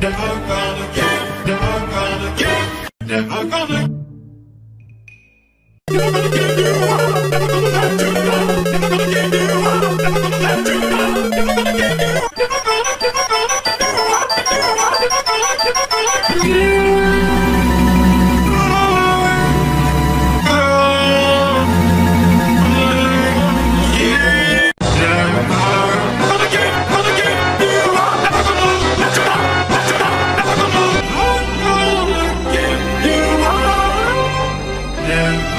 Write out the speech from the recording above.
Never gonna give, never gonna give, never gonna Never give give give Yeah.